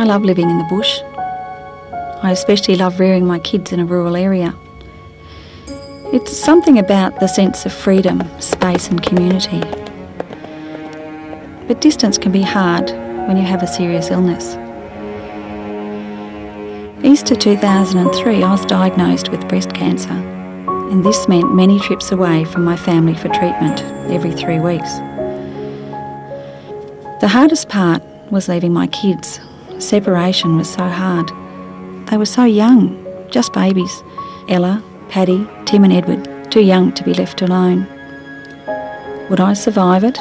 I love living in the bush. I especially love rearing my kids in a rural area. It's something about the sense of freedom, space, and community. But distance can be hard when you have a serious illness. Easter 2003, I was diagnosed with breast cancer and this meant many trips away from my family for treatment every three weeks. The hardest part was leaving my kids. Separation was so hard. They were so young, just babies. Ella, Paddy, Tim, and Edward, too young to be left alone. Would I survive it?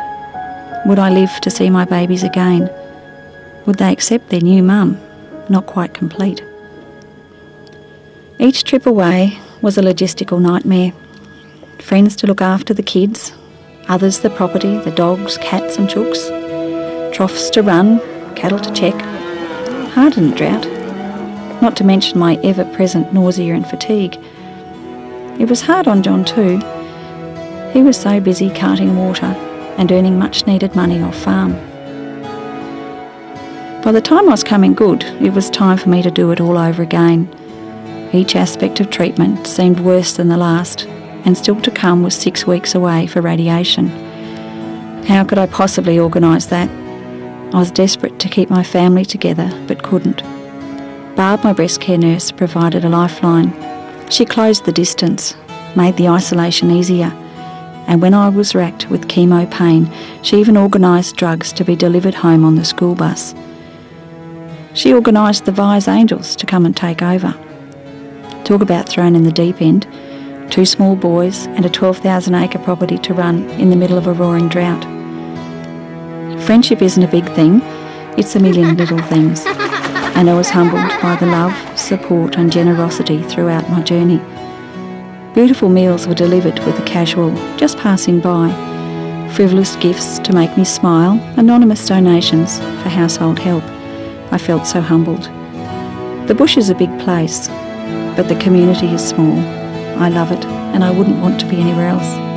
Would I live to see my babies again? Would they accept their new mum, not quite complete? Each trip away was a logistical nightmare. Friends to look after the kids, others the property, the dogs, cats, and chooks, troughs to run, cattle to check. Hard in drought not to mention my ever present nausea and fatigue. It was hard on John too. He was so busy carting water and earning much needed money off farm. By the time I was coming good, it was time for me to do it all over again. Each aspect of treatment seemed worse than the last, and still to come was six weeks away for radiation. How could I possibly organise that? I was desperate to keep my family together, but couldn't. Barb, my breast care nurse, provided a lifeline. She closed the distance, made the isolation easier, and when I was racked with chemo pain, she even organised drugs to be delivered home on the school bus. She organised the Vise Angels to come and take over. Talk about thrown in the deep end. Two small boys and a 12,000 acre property to run in the middle of a roaring drought. Friendship isn't a big thing, it's a million little things and I was humbled by the love, support, and generosity throughout my journey. Beautiful meals were delivered with a casual, just passing by, frivolous gifts to make me smile, anonymous donations for household help. I felt so humbled. The bush is a big place, but the community is small. I love it, and I wouldn't want to be anywhere else.